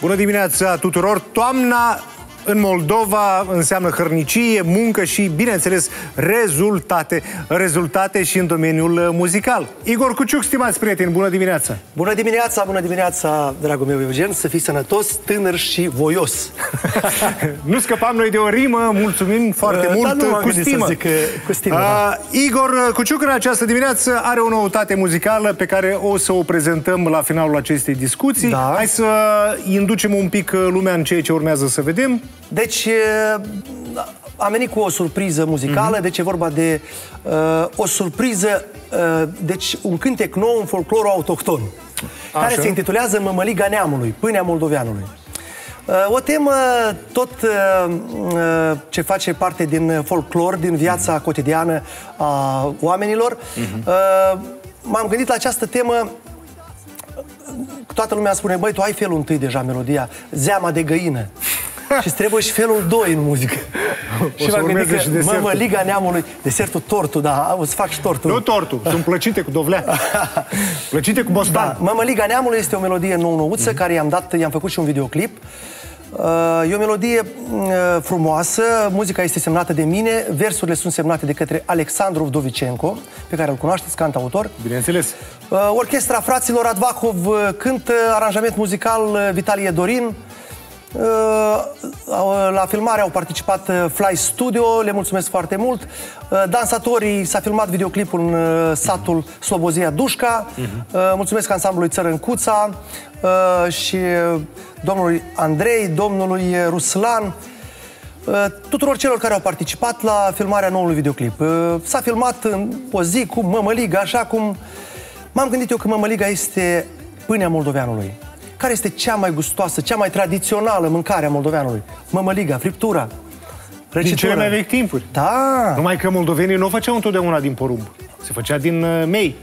Bună dimineața tuturor! Toamna în Moldova înseamnă hărnicie, muncă și, bineînțeles, rezultate. Rezultate și în domeniul uh, muzical. Igor Cuciuc, stimați prieteni, bună dimineața! Bună dimineața, bună dimineața, dragul meu Eugen, să fii sănătos, tânăr și voios. nu scăpam noi de o rimă, mulțumim foarte uh, mult, nu cu stimă. Să zic, cu stimă uh, da. Igor Cuciuc în această dimineață are o noutate muzicală pe care o să o prezentăm la finalul acestei discuții. Da. Hai să inducem un pic uh, lumea în ceea ce urmează să vedem. Deci, am venit cu o surpriză muzicală, mm-hmm. deci e vorba de uh, o surpriză, uh, deci un cântec nou în folclorul autohton, Așa. care se intitulează Mămăliga Neamului, Pâinea Moldoveanului. Uh, o temă tot uh, uh, ce face parte din folclor, din viața mm-hmm. cotidiană a oamenilor. Mm-hmm. Uh, m-am gândit la această temă toată lumea spune, băi, tu ai felul întâi deja, melodia, zeama de găină. și trebuie și felul 2 în muzică. O și m-am gândit că, mă, mă, Liga Neamului, desertul, tortul, da, o să fac și tortul. Nu tortul, sunt plăcite cu dovlea. plăcite cu bostan. Da. Mă, mă, Liga Neamului este o melodie nou-nouță, mm-hmm. care i-am dat, i-am făcut și un videoclip. Uh, e o melodie uh, frumoasă, muzica este semnată de mine, versurile sunt semnate de către Alexandru Vdovicenco, pe care îl cunoașteți, autor. Bineînțeles. Uh, orchestra fraților Advahov cântă, aranjament muzical Vitalie Dorin, Uh, la filmare au participat uh, Fly Studio, le mulțumesc foarte mult. Uh, dansatorii, s-a filmat videoclipul în satul Slobozia Dușca. Mulțumesc ansamblului Țărâncuța și domnului Andrei, domnului Ruslan, tuturor celor care au participat la filmarea noului videoclip. S-a filmat în o zi cu mămăliga, așa cum m-am gândit eu că mămăliga este pâinea moldoveanului. Care este cea mai gustoasă, cea mai tradițională mâncare a moldoveanului? Mămăliga, friptura, răcitura. Din cele mai vechi timpuri. Da. Numai că moldovenii nu o făceau întotdeauna din porumb. Se făcea din uh, mei.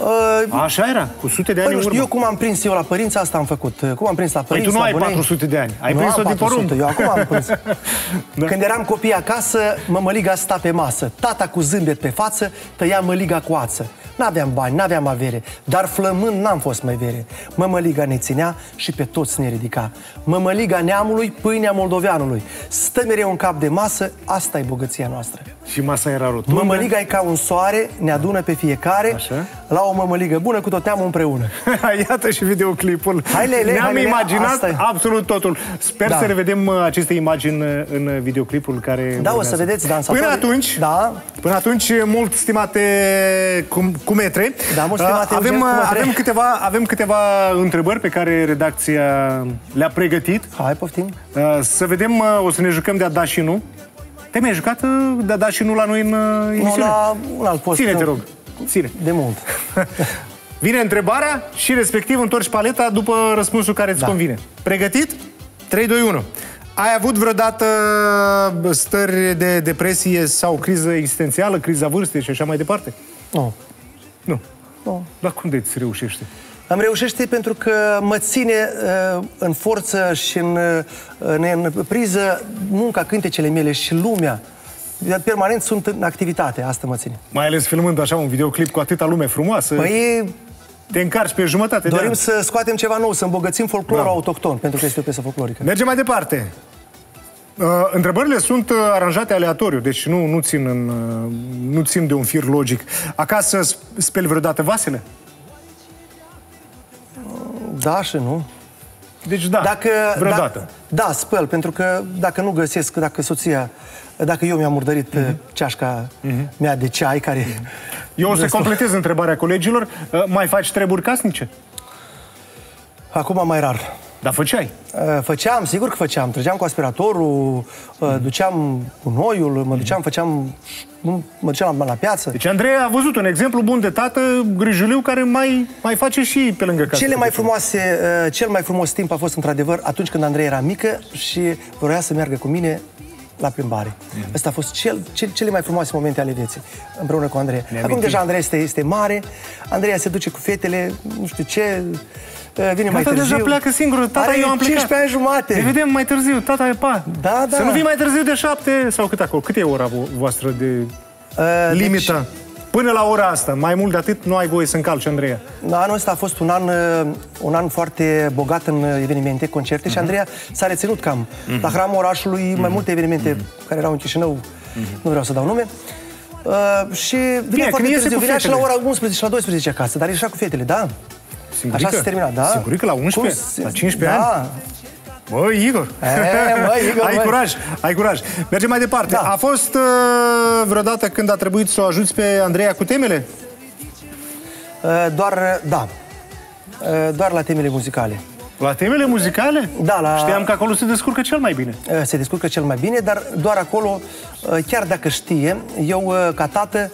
Uh, Așa era, cu sute de ani păi, în urmă. Eu cum am prins eu la părinți, asta am făcut. Cum am prins la părinți, păi tu nu ai bunei. 400 de ani, ai prins-o din porumb. Eu acum am prins. da. Când eram copii acasă, mămăliga sta pe masă. Tata cu zâmbet pe față tăia măliga cu ață. N-aveam bani, n-aveam avere, dar flămând n-am fost mai vere. Mămăliga ne ținea și pe toți ne ridica. Mămăliga neamului, pâinea moldoveanului. Stă mereu în cap de masă, asta e bogăția noastră. Și masa era rotundă? Mămăliga e ca un soare, ne adună pe fiecare Așa? la o mămăligă bună cu tot neamul împreună. Iată și videoclipul. Hai, lele, Ne-am hai, imaginat lele, absolut totul. Sper da. să revedem uh, aceste imagini uh, în videoclipul care... Da, urmează. o să vedeți dansatorii. Până atunci, da. până atunci, mult stimate cum, cu metre, da, mult stimate avem, uh, avem, câteva, avem câteva întrebări pe care redacția le-a pregătit. Hai, poftim. Să vedem, o să ne jucăm de-a da și nu. Te mai jucat de-a da și nu la noi în emisiune? Nu, la un alt post. Ține, te rog. Ține. De mult. Vine întrebarea și respectiv întorci paleta după răspunsul care îți da. convine. Pregătit? 3, 2, 1. Ai avut vreodată stări de depresie sau criză existențială, criza vârstei și așa mai departe? Nu. Nu. Nu. Dar cum de îți reușește? Am reușește pentru că mă ține uh, în forță și în, uh, în, în priză munca cântecele mele și lumea. Permanent sunt în activitate, asta mă ține. Mai ales filmând așa un videoclip cu atâta lume frumoasă. Păi te încarci pe jumătate Dorim de să scoatem ceva nou, să îmbogățim folclorul Bravo. autohton, pentru că este o piesă folclorică. Mergem mai departe. Uh, întrebările sunt uh, aranjate aleatoriu, deci nu, nu, țin în, uh, nu țin de un fir logic. Acasă speli vreodată vasele? Da și nu. Deci da, dacă, vreodată. Da, da, spăl, pentru că dacă nu găsesc, dacă soția, dacă eu mi-am murdărit mm-hmm. ceașca mm-hmm. mea de ceai, care... Eu o să completez întrebarea colegilor. Uh, mai faci treburi casnice? Acum mai rar. Dar făceai? Uh, făceam, sigur că făceam. Trăgeam cu aspiratorul, mm. duceam cu noiul, mă duceam, făceam, mă duceam la, la piață. Deci Andrei a văzut un exemplu bun de tată grijuliu care mai, mai face și pe lângă casă. Cele mai frumoase, cel mai frumos timp a fost într-adevăr atunci când Andrei era mică și vroia să meargă cu mine la plimbare. Mm-hmm. Ăsta a fost cel, cel, cele mai frumoase momente ale vieții, împreună cu Andrei. Acum deja Andrei este, este mare, Andrei se duce cu fetele, nu știu ce, vine tata mai târziu. deja pleacă singur, tata Are eu am plecat. 15 ani jumate. Ne vedem mai târziu, tata e pa. Da, da. Să nu vii mai târziu de șapte sau cât acolo? Cât e ora voastră de uh, limită? Până la ora asta, mai mult de atât, nu ai voie să încalci, Andreea. Anul ăsta a fost un an, uh, un an foarte bogat în uh, evenimente, concerte uh-huh. și Mhm. Andreea s-a reținut cam. Uh-huh. La hramul orașului mai multe evenimente uh-huh. care erau în Chișinău, uh-huh. nu vreau să dau nume. Uh, și vine când foarte iese târziu, cu vinea și la fetele. ora 11 și la 12 acasă, dar ieșea cu fetele, da? Sigurică? Așa se termina, da? Sigurică la 11? Cum se- La 15 da. ani? Băi, Igor! E, băi, Igor, ai băi. curaj, ai curaj. Mergem mai departe. Da. A fost uh, vreodată când a trebuit să o ajuți pe Andreea cu temele? Uh, Doar, uh, da, Uh, doar la temele muzicale. La temele muzicale? Da, la- Știam că acolo se descurcă cel mai bine. Uh, se descurcă cel mai bine, dar doar acolo, uh, chiar dacă știe, eu uh, ca tată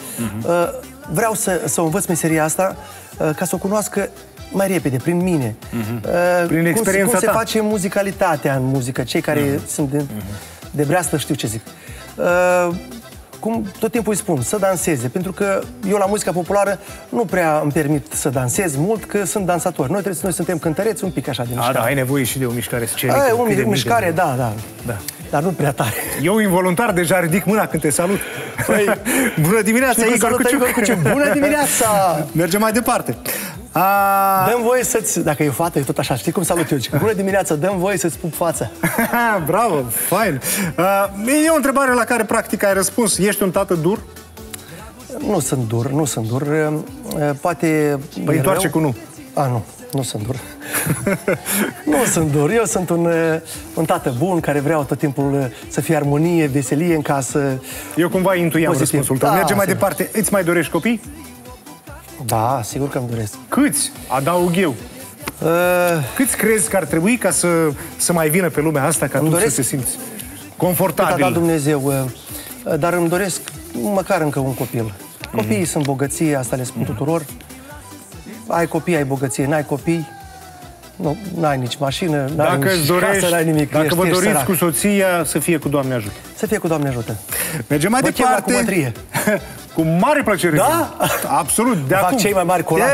uh, vreau să, să o învăț meseria asta uh, ca să o cunoască mai repede, prin mine. Uh, Prin cum, experiența cum se ta. face muzicalitatea în muzică, cei care sunt de, de breaslă știu ce zic. Uh, cum tot timpul îi spun, să danseze, pentru că eu la muzica populară nu prea îmi permit să dansez mult, că sunt dansator. Noi, trebuie, noi suntem cântăreți un pic așa de A, mișcare. da, ai nevoie și de o mișcare scenică. Aia, cât un, de mică. mișcare, da, da, Da. Dar nu prea tare. Eu involuntar deja ridic mâna când te salut. Păi, Bună dimineața, Știi cum Igor salută Cuciuc. Igor Cuciuc? Bună dimineața! Mergem mai departe. A, Dăm voie să-ți... Dacă e o fată, e tot așa. Știi cum salut eu? Zic, Bună dimineața, dăm voie să-ți pup fața. Bravo, fain. A, e o întrebare la care practic ai răspuns. Ești un tată dur? Nu sunt dur, nu sunt dur. Uh, Poate... Păi e întoarce rău. cu nu. A, nu. Nu sunt dur. nu sunt dur. Eu sunt un, uh, un tată bun care vreau tot timpul uh, să fie armonie, veselie în casă. Eu cumva intuiam Pozitiv. răspunsul tău. Da, Mergem mai sigur. departe. Îți mai dorești copii? Da, sigur că îmi doresc. Câți? Adaug eu. Uh, Câți crezi că ar trebui ca să, să mai vină pe lumea asta ca Îmi tu doresc- să te simți cât a dat confortabil? Dumnezeu. uh, Dar îmi doresc măcar încă un copil. Copiii sunt bogăție, asta le spun tuturor. Ai copii, ai bogăție, n-ai copii, nu, n-ai nici mașină, n-ai Dacă nici îți dorești, casă, n-ai nimic. dacă ești, vă ești doriți sărac. cu soția, să fie cu Doamne ajută. Să fie cu Doamne ajută. Mergem mai Vă chem la departe. cumătrie. cu mare plăcere. Da? Absolut. De Fac acum. cei mai mari colaci.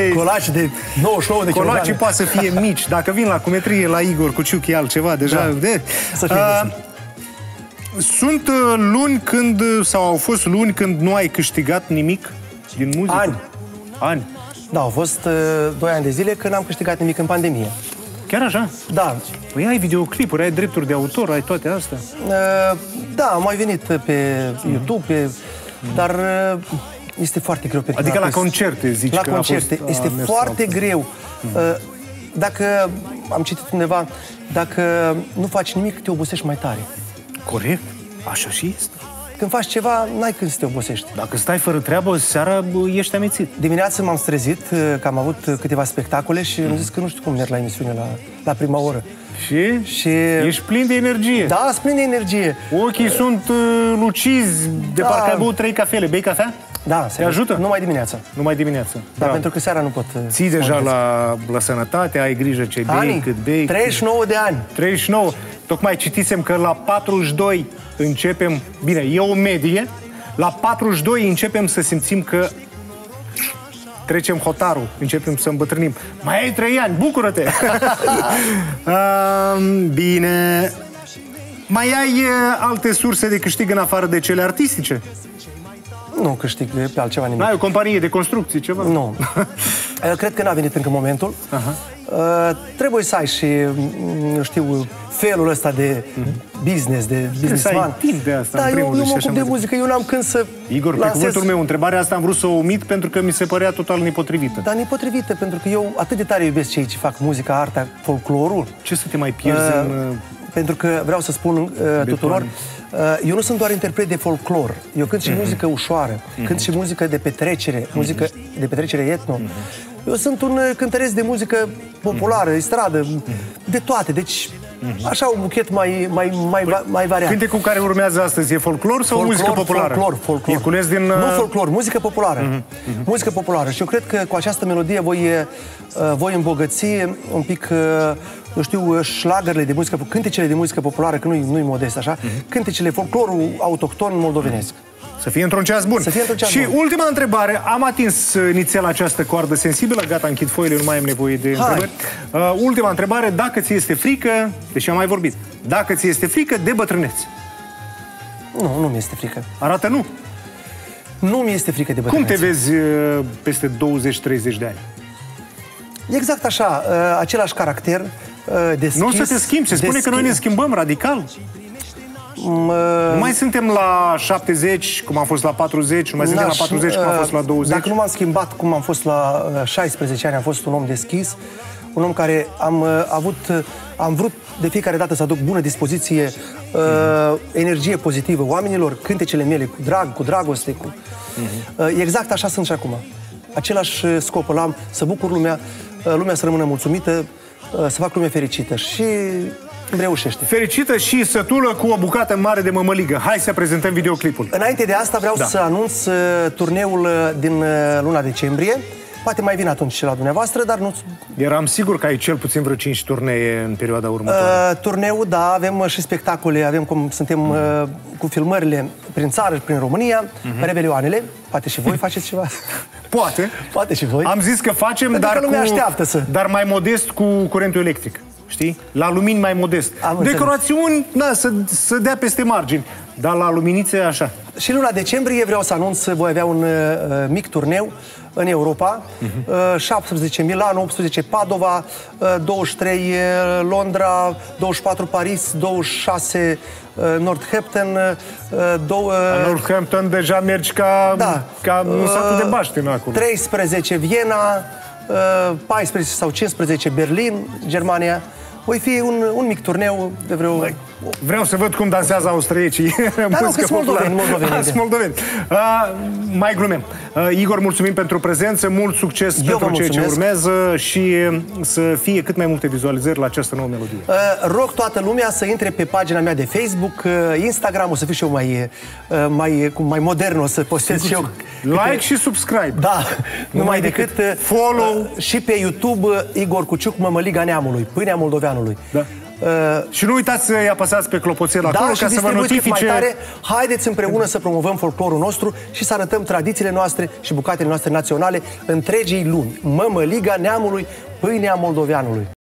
Ei! Colaci de 99 de Colacii kilograme. poate să fie mici. Dacă vin la cumetrie, la Igor Cuciuc, e altceva deja. Da. De, Să fie Ah, găsit. sunt uh, luni când, sau au fost luni când nu ai câștigat nimic din muzică? Ani. Ani. Da, au fost uh, 2 ani de zile când n-am câștigat nimic în pandemie. Chiar așa? Da, Păi ai videoclipuri, ai drepturi de autor, ai toate astea. Uh, Da, am mai venit pe YouTube, pe... dar uh, este foarte greu pentru Adică un la artist. concerte, zici La că a concerte. fost- a este mers foarte altfel. greu. Uh, Dacă, am citit undeva, dacă nu faci nimic, te obosești mai tare. Corect. Așa și este. Când faci ceva, n-ai când să te obosești. Dacă stai fără treabă, seara bă, ești amețit. Dimineața m-am strezit, uh, că am avut uh, câteva spectacole și am zis că nu știu cum merg la emisiune la, la prima oră. Și? Și... Ești plin de energie. Da, sunt plin de energie. Ochii sunt uh, lucizi, de Da. parcă ai băut trei cafele. Bei cafea? Da, serios. ajută? Numai dimineața. Numai dimineața. Da, Bravo. pentru că seara nu pot. uh, Ții să deja mă la, la sănătate, ai grijă ce bei, Ani, cât bei. 39 de ani. 39. Tocmai citisem că la 42 începem, bine, e o medie, la 42 începem să simțim că trecem hotarul, începem să îmbătrânim. Mai ai 3 ani, bucură-te! Um, bine. Mai ai uh, alte surse de câștig în afară de cele artistice? Nu câștig pe altceva nimic. Ai o companie de construcții, ceva? Nu. Eh, Cred că n-a venit încă momentul. Uh, trebuie să ai și, mm, eu știu, felul ăsta de business, de businessman. ai timp de asta, Da, în eu, primul eu rând, mă și așa ocup de mai muzică, eu n-am când să Igor, pe lansez- cuvântul meu, întrebarea asta am vrut să o omit pentru că mi se părea total nepotrivită. Dar nepotrivită, pentru că eu atât de tare iubesc cei ce fac muzica, arta, folclorul. Ce să te mai pierzi Uh, în... uh, Pentru că vreau să spun uh, tuturor, uh, eu nu sunt doar interpret de folclor. Eu cânt și Mhm. muzică ușoară, cânt și muzică de petrecere, muzică de petrecere etno. Eu sunt un uh, cântăresc de muzică populară, Mhm. stradă, de toate. Deci, așa un buchet mai, mai, mai, va- mai variat. Cântecul care urmează astăzi e folclor sau muzică populară? Folclor, folclor. E cules din... Nu uh, folclor, muzică populară. Muzică populară. Și eu cred că cu această melodie voi, uh, voi îmbogăți un pic, uh, eu știu, uh, șlagările de muzică, cântecele de muzică populară, că nu-i, nu-i modest așa, cântecele, folclorul autohton moldovenesc. Să fie într-un ceas bun. Să fie într-un ceas și bun. ultima întrebare. Am atins uh, nițel această coardă sensibilă. Gata, închid foile, nu mai am nevoie de Hai. întrebări. Uh, ultima întrebare. Dacă ți este frică, deși am mai vorbit, dacă ți este frică de bătrâneți. Nu, nu mi este frică. Arată nu. Nu mi este frică de Cum bătrânețe. te vezi uh, peste 20-30 de ani? Exact așa, uh, același caracter uh, deschis. Nu o să te schimbi, se spune că noi ne schimbăm radical. Nu mai suntem la 70, cum am fost la 40, nu mai suntem la N-aș, 40, cum am uh, fost la 20. Dacă nu m-am schimbat cum am fost la uh, 16 ani, am fost un om deschis, un om care am uh, avut, uh, am vrut de fiecare dată să aduc bună dispoziție, uh, energie pozitivă oamenilor, cântecele mele cu drag, cu dragoste, cu... Uh, exact așa sunt și acum. Același uh, scop îl am, să bucur lumea, uh, lumea să rămână mulțumită, uh, să fac lumea fericită și îmi reușește. Fericită și sătulă cu o bucată mare de mămăligă. Hai să prezentăm videoclipul. Înainte de asta vreau Da. să anunț uh, turneul uh, din uh, luna decembrie. Poate mai vin atunci și la dumneavoastră, dar nu... Eram sigur că ai cel puțin vreo 5 turnee în perioada următoare. Uh, turneul, da, avem uh, și spectacole, avem cum suntem uh, cu filmările prin țară și prin România, Mhm. uh-huh. revelioanele. Poate și voi faceți ceva. Poate. Poate și voi. Am zis că facem, Pentru dar, că lumea cu, așteaptă să- dar mai modest cu curentul electric. Știi? La lumini mai modest. Am înțeles. Decorațiuni, da, să, să dea peste margini. Dar la luminițe, așa. Și luna decembrie vreau să anunț, voi avea un uh, mic turneu în Europa, uh, 17 Milano, 18 Padova, uh, 23 uh, Londra, 24 Paris, 26 uh, Northampton, uh, dou- uh, Northampton deja mergi ca, da, ca un satul uh, de baștină acolo. 13 Viena, uh, 14 sau 15 Berlin, Germania. Voi fi un, un mic turneu de vreo... Vreau să văd cum dansează austriecii. nu, Muzică că-s moldoveni, populară. moldoveni. Ah, sunt moldoveni. Uh, mai glumem. Uh, Igor, mulțumim pentru prezență, mult succes Eu pentru vă ceea ce mulțumesc. urmează și uh, să fie cât mai multe vizualizări la această nouă melodie. Uh, rog toată lumea să intre pe pagina mea de Facebook, uh, Instagram, o să fiu și eu mai, uh, mai, cum, mai modern, o să postez și eu. Like și subscribe. Da, numai decât decât, uh, follow. uh, și pe YouTube uh, Igor Cuciuc, Mămăliga Neamului, Pâinea Moldoveanului. Da. Uh, Și nu uitați să-i apăsați pe clopoțel acolo da, și ca să vă distribuiți cât notifice... mai tare. Haideți împreună să promovăm folclorul nostru și să arătăm tradițiile noastre și bucatele noastre naționale întregii lumi. Mămăliga Neamului, Pâinea Moldoveanului.